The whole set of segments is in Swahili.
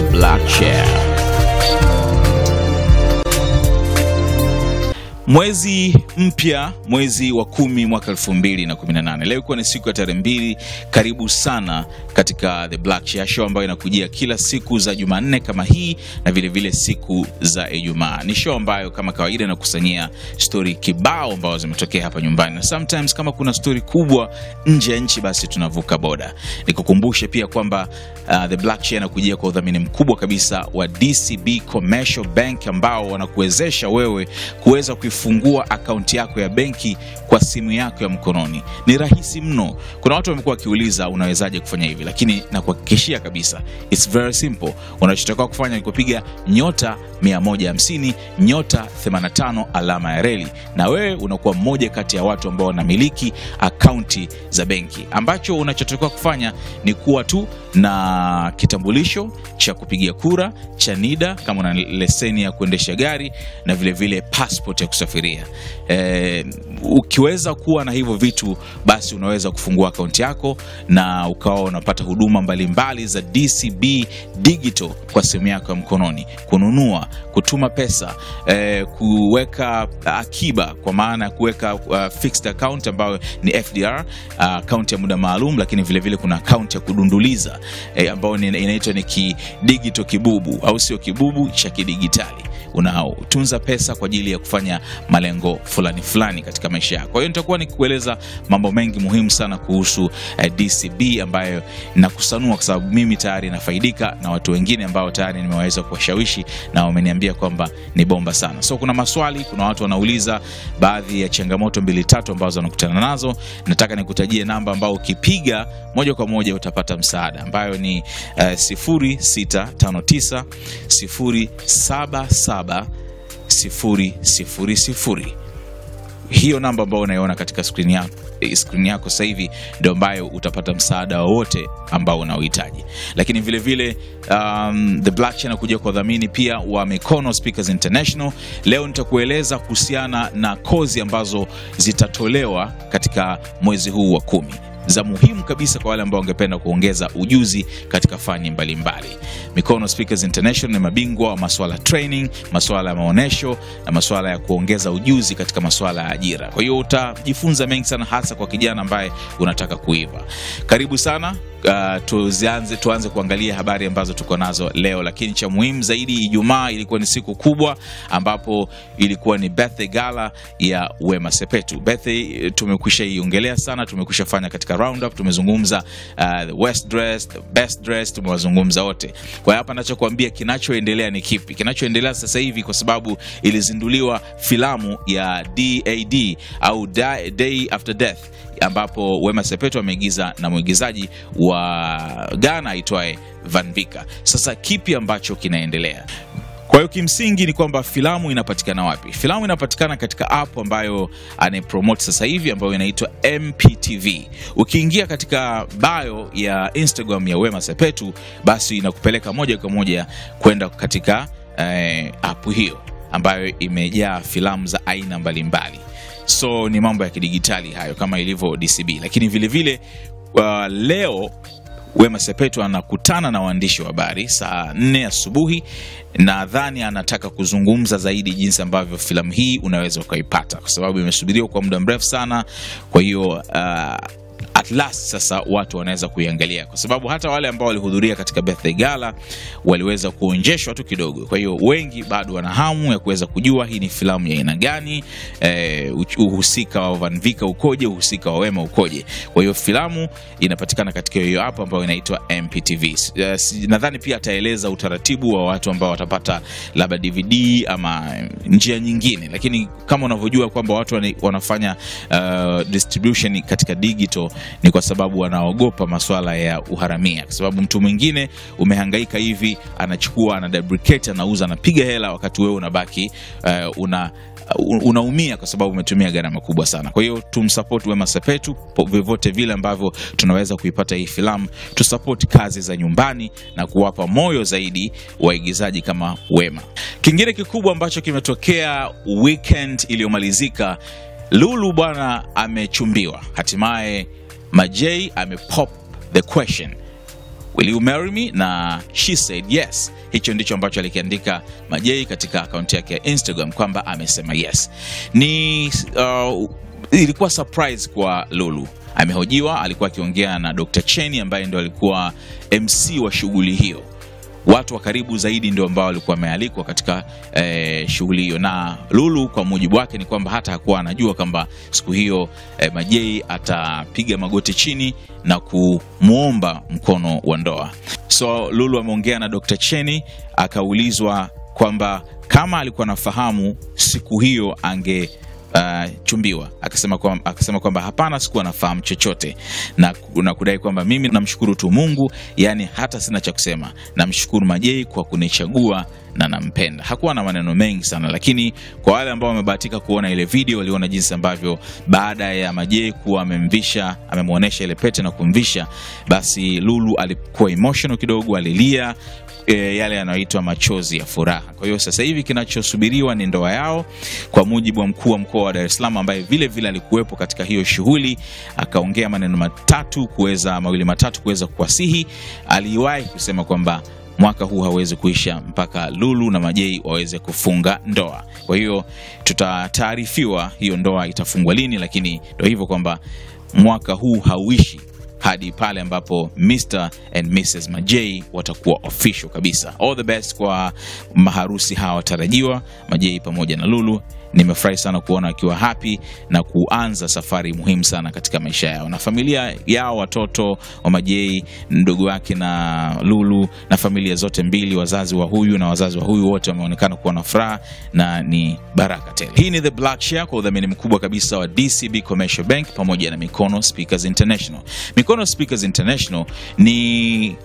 the Black Chair. Mwezi mpya, mwezi wa kumi mwaka 2018. Leo ikiwa ni siku ya tarehe mbili. Karibu sana katika The Black Share Show ambayo inakujia kila siku za Jumanne kama hii na vilevile vile siku za Ijumaa. Ni show ambayo kama kawaida inakusanyia stori kibao ambazo zimetokea hapa nyumbani, na sometimes kama kuna stori kubwa nje ya nchi, basi tunavuka boda. Nikukumbushe pia kwamba uh, The Black Share inakujia kwa udhamini mkubwa kabisa wa DCB Commercial Bank ambao wanakuwezesha wewe kuweza kuifungua akaunti yako ya benki kwa simu yako ya mkononi. Ni rahisi mno. Kuna watu wamekuwa wakiuliza unawezaje kufanya hivi, lakini nakuhakikishia kabisa it's very simple. Unachotakiwa kufanya ni kupiga nyota 150 nyota 85 alama ya reli, na wewe unakuwa mmoja kati ya watu ambao wanamiliki akaunti za benki. Ambacho unachotakiwa kufanya ni kuwa tu na kitambulisho cha kupigia kura cha NIDA kama una leseni ya kuendesha gari na vilevile vile passport ya kusafiria. E, ukiweza kuwa na hivyo vitu basi unaweza kufungua akaunti yako na ukawa unapata huduma mbalimbali mbali za DCB Digital kwa simu yako ya mkononi, kununua, kutuma pesa, e, kuweka akiba kwa maana ya kuweka uh, fixed account ambayo ni FDR, uh, ya muda maalum, lakini vile vile kuna akaunti ya kudunduliza e, ambayo inaitwa ni ki digital kibubu au sio kibubu cha kidigitali unaotunza pesa kwa ajili ya kufanya malengo fulani fulani katika maisha yako. Kwa hiyo nitakuwa nikueleza mambo mengi muhimu sana kuhusu eh, DCB ambayo nakusanua kwa sababu mimi tayari nafaidika na watu wengine ambao tayari nimeweza kuwashawishi na wameniambia kwamba ni bomba sana. So kuna maswali, kuna watu wanauliza baadhi ya changamoto mbili tatu ambazo wanakutana nazo. Nataka nikutajie namba ambao ukipiga moja kwa moja utapata msaada ambayo ni eh, 0659 077 000 hiyo namba ambayo unaiona katika skrini yako skrini yako sasa hivi ndio ambayo utapata msaada wowote ambao unaohitaji. Lakini vile vile um, The Black Channel kuja kwa dhamini pia wa Mikono Speakers International. Leo nitakueleza kuhusiana na kozi ambazo zitatolewa katika mwezi huu wa kumi za muhimu kabisa kwa wale ambao wangependa kuongeza ujuzi katika fani mbalimbali. Mikono Speakers International ni mabingwa wa masuala training, masuala ya maonesho na masuala ya kuongeza ujuzi katika masuala ya ajira. Kwa hiyo utajifunza mengi sana, hasa kwa kijana ambaye unataka kuiva. Karibu sana. Uh, tuzianze tuanze kuangalia habari ambazo tuko nazo leo, lakini cha muhimu zaidi, Ijumaa ilikuwa ni siku kubwa ambapo ilikuwa ni birthday gala ya Wema Sepetu. Birthday tumekwisha iongelea sana, tumekwisha fanya katika roundup, tumezungumza uh, the west dress, best dress, tumewazungumza wote. Kwa hapa nachokuambia kinachoendelea ni kipi? Kinachoendelea sasa hivi, kwa sababu ilizinduliwa filamu ya DAD au Day After Death ambapo Wema Sepetu ameigiza na mwigizaji wa Ghana aitwaye Van Vika. Sasa kipi ambacho kinaendelea? Kwa hiyo kimsingi ni kwamba filamu inapatikana wapi? Filamu inapatikana katika app ambayo anapromote sasa hivi ambayo inaitwa MPTV. Ukiingia katika bio ya Instagram ya Wema Sepetu, basi inakupeleka moja kwa moja kwenda katika eh, app hiyo ambayo imejaa filamu za aina mbalimbali mbali. So ni mambo ya kidigitali hayo kama ilivyo DCB, lakini vilevile vile, uh, leo Wema Sepetu anakutana na waandishi wa habari saa nne asubuhi. Nadhani anataka kuzungumza zaidi jinsi ambavyo filamu hii unaweza ukaipata, kwa sababu imesubiriwa kwa muda mrefu sana. Kwa hiyo uh, at last sasa watu wanaweza kuiangalia, kwa sababu hata wale ambao walihudhuria katika birthday gala waliweza kuonjeshwa tu kidogo. Kwa hiyo wengi bado wana hamu ya kuweza kujua hii ni filamu ya aina gani, eh, uhusika wa Van Vika ukoje, uhusika wa Wema ukoje. Kwa hiyo filamu inapatikana katika hiyo app ambayo inaitwa MPTV. Uh, nadhani pia ataeleza utaratibu wa watu ambao watapata labda DVD ama njia nyingine, lakini kama unavyojua kwamba watu wanafanya uh, distribution katika digital ni kwa sababu wanaogopa maswala ya uharamia, kwa sababu mtu mwingine umehangaika hivi, anachukua ana anauza, anapiga hela, wakati wewe unabaki uh, una unaumia kwa sababu umetumia gharama kubwa sana. Kwa hiyo tumsupport Wema Sepetu vyovyote vile ambavyo tunaweza kuipata hii filamu, tusupport kazi za nyumbani na kuwapa moyo zaidi waigizaji kama Wema. Kingine kikubwa ambacho kimetokea weekend iliyomalizika, Lulu bwana amechumbiwa hatimaye. Majay amepop the question. Will you marry me? Na she said yes. Hicho ndicho ambacho alikiandika Majay katika akaunti yake ya instagram kwamba amesema yes. Ni uh, ilikuwa surprise kwa lulu. Amehojiwa alikuwa akiongea na dr cheni ambaye ndo alikuwa mc wa shughuli hiyo watu wa karibu zaidi ndio ambao walikuwa wamealikwa katika eh, shughuli hiyo. Na lulu kwa mujibu wake ni kwamba hata hakuwa anajua kwamba siku hiyo eh, majei atapiga magoti chini na kumwomba mkono wa ndoa. So lulu ameongea na dr cheni akaulizwa kwamba kama alikuwa anafahamu siku hiyo ange uh, chumbiwa. Akasema kwamba, akasema kwamba hapana sikuwa nafahamu chochote. Na, na kudai kwamba mimi namshukuru tu mungu yani hata sina cha kusema. Namshukuru majei kwa kunichagua na nampenda. Hakuwa na maneno mengi sana lakini kwa wale ambao wamebahatika kuona ile video waliona jinsi ambavyo baada ya majei kuwa amemvisha amemwonyesha ile pete na kumvisha basi lulu alikuwa emotional kidogo alilia e, yale yanayoitwa machozi ya furaha. Kwa hiyo sasa hivi kinachosubiriwa ni ndoa yao kwa mujibu wa mkuu wa mkoa wa dar es salaam ambaye vile vile alikuwepo katika hiyo shughuli akaongea maneno matatu kuweza mawili matatu kuweza kuwasihi aliwahi kusema kwamba mwaka huu hawezi kuisha mpaka lulu na majei waweze kufunga ndoa. Kwa hiyo tutataarifiwa hiyo ndoa itafungwa lini lakini ndio hivyo kwamba mwaka huu hauishi hadi pale ambapo Mr and Mrs Majei watakuwa official kabisa. All the best kwa maharusi hawa watarajiwa, Majei pamoja na Lulu. Nimefurahi sana kuona wakiwa happy na kuanza safari muhimu sana katika maisha yao na familia yao, watoto wa Majei, mdogo wake na Lulu na familia zote mbili, wazazi wa huyu na wazazi wa huyu, wote wameonekana kuwa na furaha na ni baraka tele. Hii ni The Black Share kwa udhamini mkubwa kabisa wa DCB Commercial Bank pamoja na Mikono Speakers International. Mikono Speakers International ni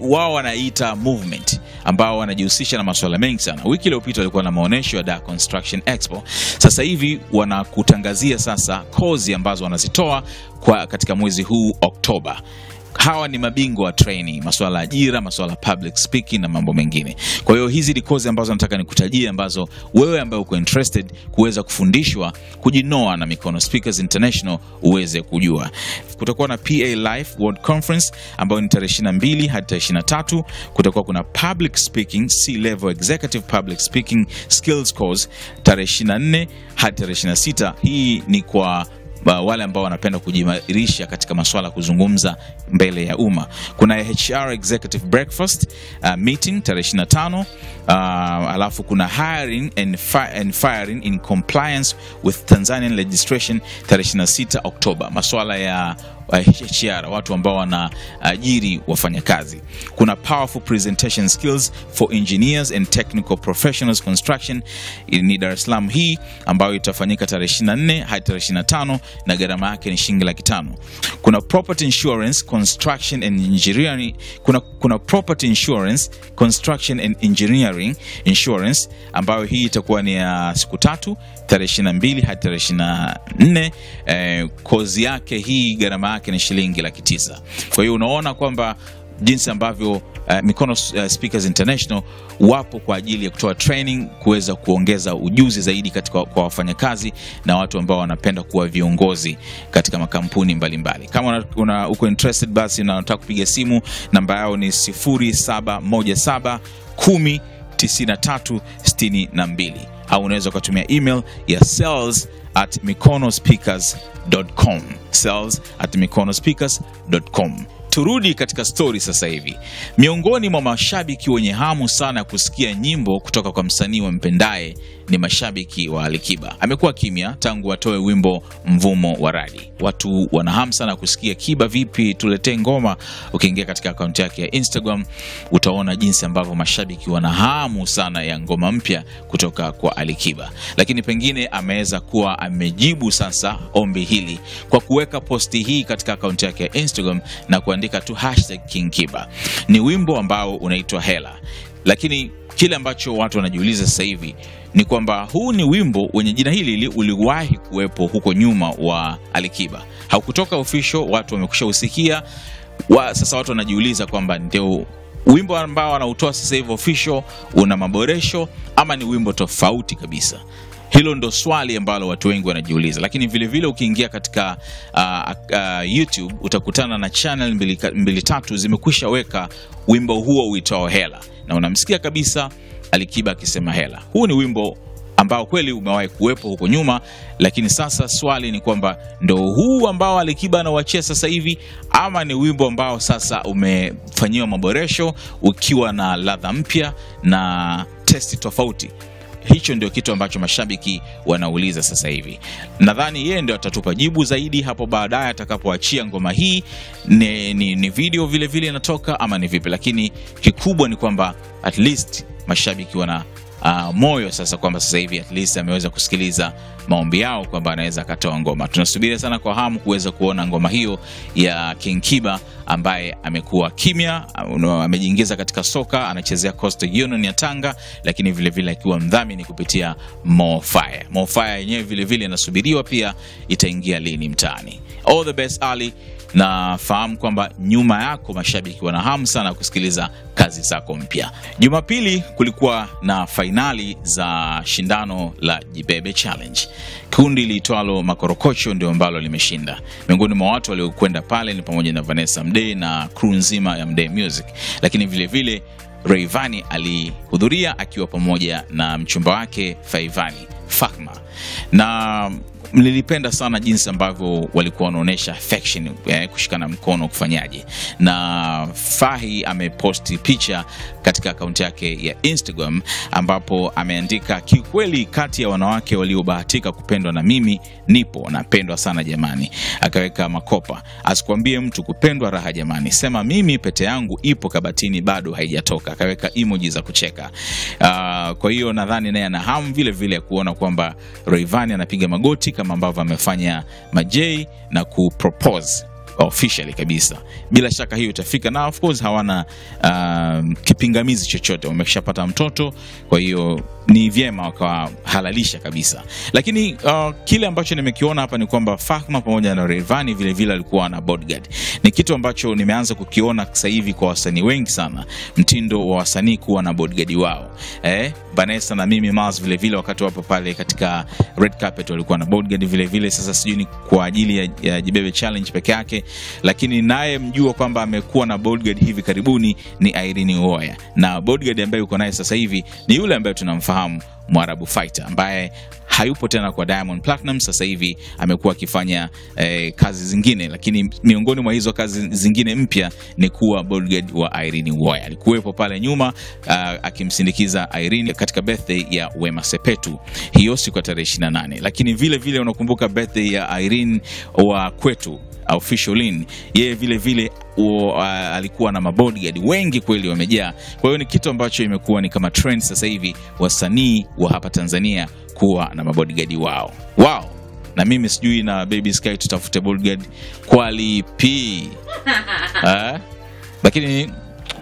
wao wanaita movement ambao wanajihusisha na masuala mengi sana. Wiki iliyopita walikuwa na maonyesho ya Dar Construction Expo. Sasa hivi wanakutangazia sasa kozi ambazo wanazitoa kwa katika mwezi huu Oktoba hawa ni mabingwa wa training masuala ya ajira masuala ya public speaking na mambo mengine. Kwa hiyo hizi ni kozi ambazo nataka nikutajie ambazo wewe ambaye uko interested kuweza kufundishwa kujinoa na mikono. Speakers international uweze kujua. Kutakuwa na pa life world conference ambayo ni tarehe 22 hadi tarehe 23 kutakuwa kuna public speaking c level executive public speaking skills course tarehe 24 hadi tarehe 26 hii ni kwa wale ambao wanapenda kujimarisha katika maswala ya kuzungumza mbele ya umma kuna hr executive breakfast uh, meeting tarehe 25 uh, alafu kuna hiring and, fi and firing in compliance with tanzanian legislation tarehe 26 oktoba masuala ya uh, HR, watu ambao wanaajiri wafanyakazi. Kuna powerful presentation skills for engineers and technical professionals construction ni Dar es Salaam hii ambayo itafanyika tarehe 24 hadi tarehe 25 na gharama yake ni shilingi laki tano. Kuna property insurance construction and engineering, kuna, kuna property insurance construction and engineering insurance ambayo hii itakuwa ni ya siku tatu tarehe 22 hadi tarehe 24. Eh, kozi yake hii gharama yake ni shilingi laki tisa. Kwa hiyo unaona kwamba jinsi ambavyo uh, Mikono uh, Speakers International wapo kwa ajili ya kutoa training, kuweza kuongeza ujuzi zaidi katika kwa wafanyakazi na watu ambao wanapenda kuwa viongozi katika makampuni mbalimbali. Mbali. Kama una, uko interested basi na unataka kupiga simu, namba yao ni 0717 10 93 62 au unaweza ukatumia email ya sales at mikonospeakers.com sales at mikonospeakers.com turudi katika stori sasa hivi. Miongoni mwa mashabiki wenye hamu sana ya kusikia nyimbo kutoka kwa msanii wa mpendaye ni mashabiki wa alikiba. Amekuwa kimya tangu atoe wimbo mvumo wa radi watu wana hamu sana kusikia kiba vipi tuletee ngoma. Ukiingia katika akaunti yake ya instagram utaona jinsi ambavyo mashabiki wanahamu sana ya ngoma mpya kutoka kwa alikiba. Lakini pengine ameweza kuwa amejibu sasa ombi hili kwa kuweka posti hii katika akaunti yake ya instagram na kuandika tu hashtag king kiba. Ni wimbo ambao unaitwa hela. Lakini kile ambacho watu wanajiuliza sasa hivi ni kwamba huu ni wimbo wenye jina hili hili uliwahi kuwepo huko nyuma wa alikiba. Haukutoka official watu wamekusha usikia. Wa, sasa watu wanajiuliza kwamba ndio wimbo ambao anautoa sasa hivi official una maboresho ama ni wimbo tofauti kabisa Hilo ndo swali ambalo watu wengi wanajiuliza, lakini vilevile vile ukiingia katika uh, uh, YouTube utakutana na channel mbili, mbili tatu zimekwisha weka wimbo huo uitao Hela, na unamsikia kabisa Alikiba akisema hela. Huu ni wimbo ambao kweli umewahi kuwepo huko nyuma, lakini sasa swali ni kwamba ndo huu ambao Alikiba anauachia sasa hivi, ama ni wimbo ambao sasa umefanyiwa maboresho ukiwa na ladha mpya na testi tofauti. Hicho ndio kitu ambacho mashabiki wanauliza sasa hivi. Nadhani yeye ndio atatupa jibu zaidi hapo baadaye atakapoachia ngoma hii. Ni, ni, ni video vile vile inatoka ama ni vipi? Lakini kikubwa ni kwamba at least mashabiki wana uh, moyo sasa kwamba sasa hivi at least ameweza kusikiliza maombi yao kwamba anaweza akatoa ngoma. Tunasubiria sana kwa hamu kuweza kuona ngoma hiyo ya King Kiba ambaye amekuwa kimya, amejiingiza katika soka, anachezea Coastal Union ya Tanga, lakini vile vile akiwa mdhamini kupitia Mo Fire. Mo Fire yenyewe vilevile vile inasubiriwa pia itaingia lini mtaani. All the best Ali, na fahamu kwamba nyuma yako mashabiki wana hamu sana kusikiliza kazi zako mpya. Jumapili kulikuwa na fainali za shindano la Jibebe Challenge. Kundi liitwalo Makorokocho ndio ambalo limeshinda. Miongoni mwa watu waliokwenda pale ni pamoja na Vanessa Mdee na crew nzima ya Mdee Music, lakini vilevile vile Rayvanny alihudhuria akiwa pamoja na mchumba wake Faivani Fatma na nilipenda sana jinsi ambavyo walikuwa wanaonyesha affection eh, kushikana mkono kufanyaje. Na Fahi ameposti picha katika akaunti yake ya Instagram ambapo ameandika kiukweli, kati ya wanawake waliobahatika kupendwa na mimi nipo, napendwa sana jamani. Akaweka makopa, asikwambie mtu kupendwa raha jamani, sema mimi pete yangu ipo kabatini bado haijatoka. Akaweka emoji za kucheka. Uh, kwa hiyo nadhani naye ana hamu vile vile kuona kwamba Rayvanny anapiga magoti kama ambavyo amefanya majei na kupropose officially kabisa. Bila shaka hiyo itafika, na of course hawana uh, kipingamizi chochote, wameshapata mtoto, kwa hiyo ni vyema wakawahalalisha kabisa. Lakini uh, kile ambacho nimekiona hapa ni kwamba Fatma pamoja na Rayvanny vile vile alikuwa na bodyguard. Ni kitu ambacho nimeanza kukiona sasa hivi kwa wasanii wengi sana, mtindo wa wasanii kuwa na bodyguard wao. Eh, Vanessa na Mimi Mars vile vile wakati wapo pale katika red carpet walikuwa na bodyguard vile vile. Sasa sijui ni kwa ajili ya, ya Jibebe challenge peke yake, lakini naye mjua kwamba amekuwa na bodyguard hivi karibuni ni Irene Uwoya, na bodyguard ambaye yuko naye sasa hivi ni yule ambaye tunamfahamu Mwarabu Fighter ambaye hayupo tena kwa Diamond Platinum. Sasa hivi amekuwa akifanya eh, kazi zingine, lakini miongoni mwa hizo kazi zingine mpya ni kuwa bodyguard wa Irene Uwoya. Alikuwepo pale nyuma uh, akimsindikiza Irene katika birthday ya Wema Sepetu, hiyo siku ya tarehe 28. Lakini vile vile unakumbuka birthday ya Irene wa kwetu official in yeye vile vile uo, uh, alikuwa na mabodyguard wengi kweli wamejaa. Kwa hiyo ni kitu ambacho imekuwa ni kama trend sasa hivi wasanii wa hapa Tanzania kuwa na mabodyguard wao wao, na mimi sijui na Baby Sky tutafute bodyguard kwa lipi eh? Lakini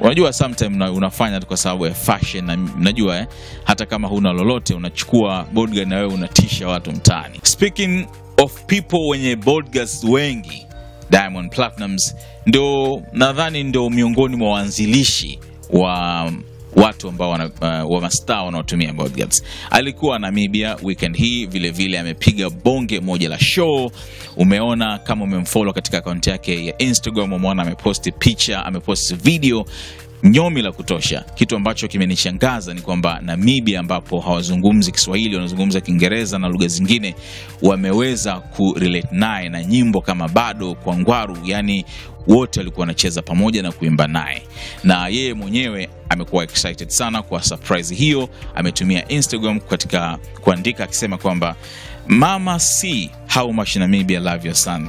unajua sometime unafanya kwa sababu ya fashion na unajua eh, hata kama huna lolote unachukua bodyguard na wewe unatisha watu mtaani. Speaking of people wenye bodyguards wengi Diamond Platnumz ndo nadhani ndo miongoni mwa waanzilishi wa watu ambao wana, uh, wa mastaa wanaotumia bodyguards. Alikuwa Namibia weekend hii vile vile amepiga bonge moja la show. Umeona kama umemfollow katika akaunti yake ya Instagram, umeona ameposti picha, ameposti video nyomi la kutosha. Kitu ambacho kimenishangaza ni kwamba Namibia, ambapo hawazungumzi Kiswahili, wanazungumza Kiingereza na lugha zingine, wameweza kurelate naye na nyimbo kama bado kwa ngwaru, yani wote walikuwa wanacheza pamoja na kuimba naye, na yeye mwenyewe amekuwa excited sana kwa surprise hiyo. Ametumia Instagram katika kuandika akisema kwamba mama see how much Namibia love your son,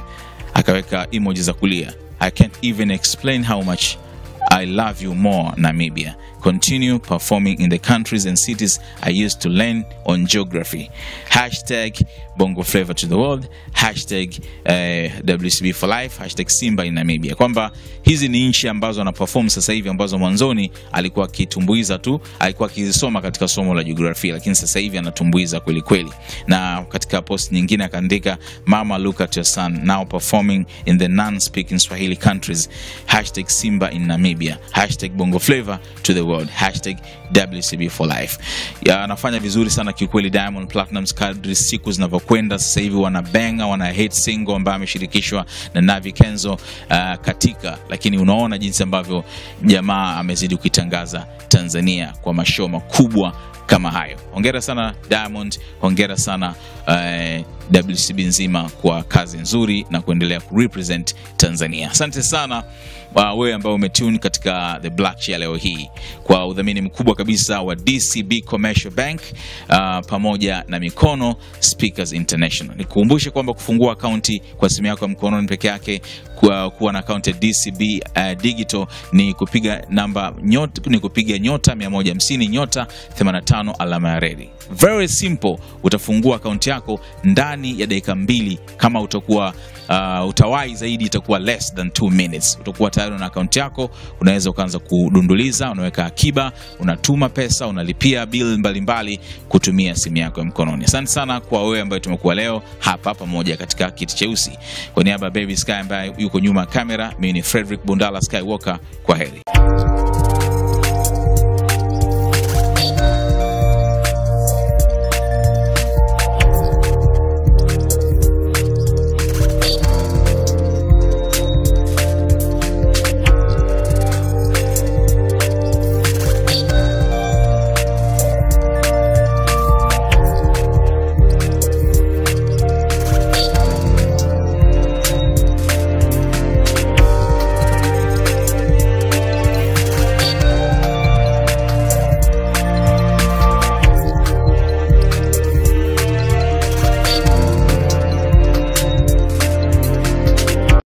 akaweka emoji za kulia. I can't even explain how much I love you more Namibia. Continue performing in the countries and cities I used to learn on geography. Hashtag Bongo Flavor to the world. Hashtag uh, WCB for life. Hashtag Simba in Namibia. Kwamba hizi ni nchi ambazo anaperform sasa hivi ambazo mwanzoni alikuwa akitumbuiza tu, alikuwa akizisoma katika somo la jiografia, lakini sasa hivi anatumbuiza kweli kweli. Na katika post nyingine akaandika mama look at your son now performing in the non-speaking Swahili countries. Hashtag Simba in Namibia. Hashtag Bongo Flavor to the world. Hashtag WCB for life. Ya, anafanya vizuri sana kiukweli Diamond Platnumz kadri siku zinavyokwenda. Sasa hivi wana benga, wana hit single ambayo ameshirikishwa na Navi Kenzo uh, katika, lakini unaona jinsi ambavyo jamaa amezidi kuitangaza Tanzania kwa mashow makubwa kama hayo. Hongera sana Diamond, hongera sana uh, WCB nzima kwa kazi nzuri na kuendelea kurepresent Tanzania. Asante sana uh, wewe ambao umetune katika The Black Chair leo hii kwa udhamini mkubwa kabisa wa DCB Commercial Bank uh, pamoja na Mikono Speakers International. Nikukumbushe kwamba kufungua akaunti kwa simu yako ya mkononi peke yake kwa kuwa na akaunti ya DCB uh, Digital ni kupiga namba nyota, ni kupiga nyota 150 nyota 85 alama ya redi. Very simple, utafungua akaunti yako ndani ya dakika mbili. Kama utakuwa uh, utawai zaidi, itakuwa less than 2 minutes. Utakuwa tayari na akaunti yako, unaweza ukaanza kudunduliza, unaweka akiba, unatuma pesa, unalipia bill mbalimbali kutumia simu yako ya mkononi. Asante sana kwa wewe ambaye tumekuwa leo hapa pamoja katika kiti cheusi. Kwa niaba ya Baby Sky ambaye yuko nyuma ya kamera, mimi ni Frederick Bundala Skywalker, kwa heri.